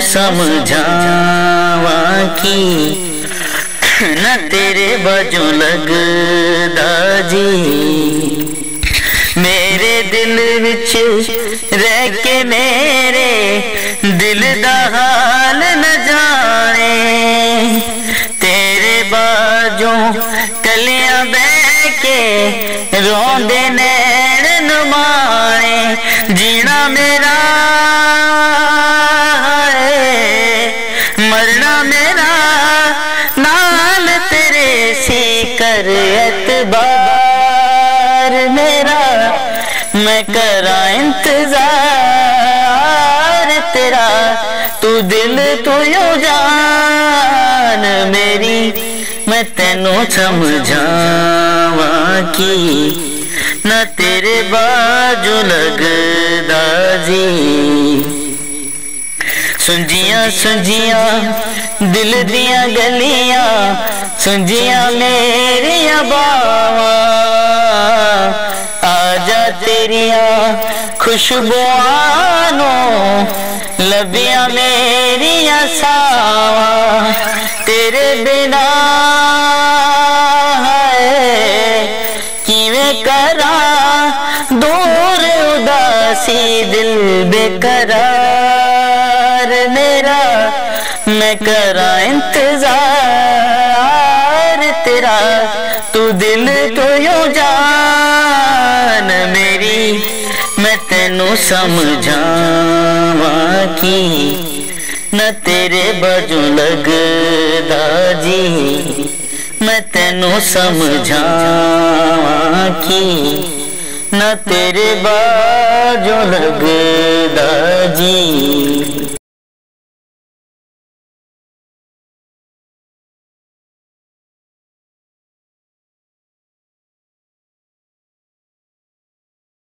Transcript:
समझावा की। न तेरे बाजू लगदा जी। मेरे दिल विच रह के मेरे दिल दा हाल न जाने। तेरे बाजू कलियाँ बह के रोंदे नैन नुमाने जीना मेरा कर एतबार मेरा, मैं करा इंतज़ार तेरा। तू दिल, तू यो जान मेरी, मैं तेनों समझावा की न तेरे बाजू लगदा जी। सुंजिया सुंजिया दिल दिया गलियाँ, सुंजिया मेरिया बावा। आजा तेरिया खुशबुआनो, लबिया मेरिया सावा। तेरे बिना किवें करा? दूर उदासी, दिल बेकरार मेरा। मैं करा इंतज़ार तेरा, तू दिल तो यो जान मेरी, मैं तेनू समझावा की न तेरे बाजू लगदा जी, मैं तेनू समझावा की न तेरे बाजू लगदा जी।